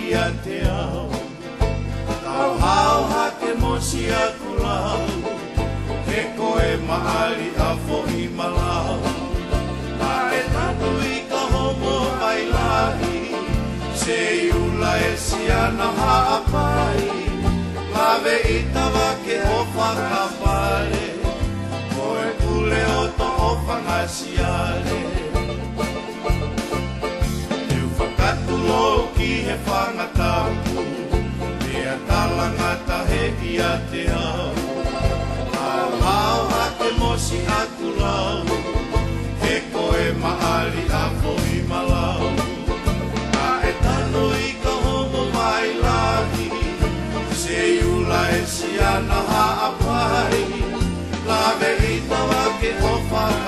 ia te ao Tau hau ha te mosi a kulau Ke koe maali a fo i malau Ma e tatu i ka homo mai lahi Se i ula e si ana haa pai Ma ve i tawa ke opa ka pare Koe kule o to opa ngasiare tangata mu Me a talangata he i a te au A lau a te mosi a tu lau He koe maali a po i malau A e tano i ka homo mai lahi Se i ula e si ana ha a pari Lave i tawa ke o whaka